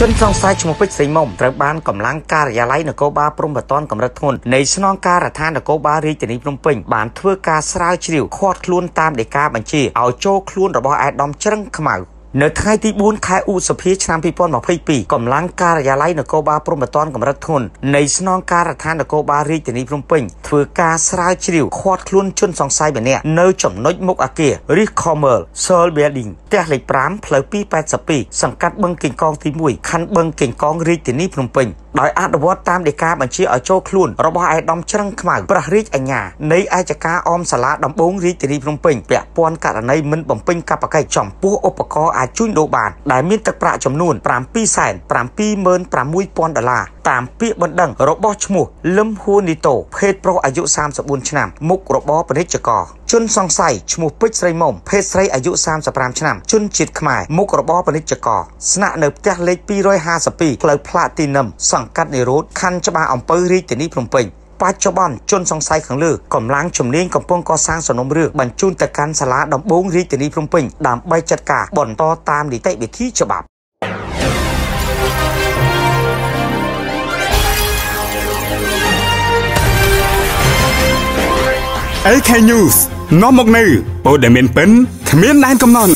ជនសង្ស័យឈ្មោះពេជ្រសីមុំត្រូវបានកម្លាំងការិយាល័យនគរបាលព្រំប្រទានកម្រិតធ្ងន់នៃស្នងការដ្ឋាននគរបាលរាជធានីភ្នំពេញបានធ្វើការស្រាវជ្រាវឃាត់ខ្លួនតាមដីកាបញ្ជាឲ្យចូលខ្លួនរបស់អាយដាមច្រឹងខ្មៅ នៅថ្ងៃទី4ខែឧសភាឆ្នាំ2022កម្លាំងការិយាល័យនគរបាលព្រំប្រទានកម្រិតធ្ងន់នៃស្នងការដ្ឋាននគរបាលរាជធានីភ្នំពេញធ្វើការស្រាវជ្រាវឃាត់ខ្លួនជនសង្ស័យម្នាក់នៅចំណុចមុខអគារ Rich Commerce Seoul Building ផ្ទះលេខ5ផ្លូវ282សង្កាត់បឹងកេងកងទី1ខណ្ឌបឹងកេងកងរាជធានីភ្នំពេញដោយអនុវត្តតាមដីកាបញ្ជាឲ្យចូលខ្លួនរបស់ឯកឧត្តមច្រឹងខ្មៅប្រះរាជអាជ្ញានៃឯកការអមសាលាដំបងរាជធានីភ្នំពេញពាក់ព័ន្ធករណីមិនបំពេញកាតព្វកិច្ចចំពោះឧបករណ៍អាចជួញដូរបានដែលមានទឹកប្រាក់ចំនួន7,76000ដុល្លារតាមពាក្យបណ្ដឹងរបស់ឈ្មោះលឹមហួនីតូភេទប្រុសអាយុ34ឆ្នាំមុខរបរពាណិជ្ជករជនសង្ស័យឈ្មោះពេជ្រស្រីមុំភេទស្រីអាយុ35ឆ្នាំជនជាតិខ្មែរមុខរបរពាណិជ្ជករស្នាក់នៅផ្ទះលេខ252ផ្លូវផ្លាទីនឹមសង្កាត់និរោធខណ្ឌច្បារអំពៅរាជធានីភ្នំពេញ បច្ចុប្បន្នជនសង្ស័យខាងលើកម្លាំងជំនាញកំពុងកសាងសំណុំរឿងបញ្ជូនទៅកាន់សាលាដំបងរាជធានីភ្នំពេញដើម្បីចាត់ការបន្តតាមនីតិវិធីច្បាប់ AK News នាំមកនៅព័ត៌មានពិនគ្មានដែនកំណត់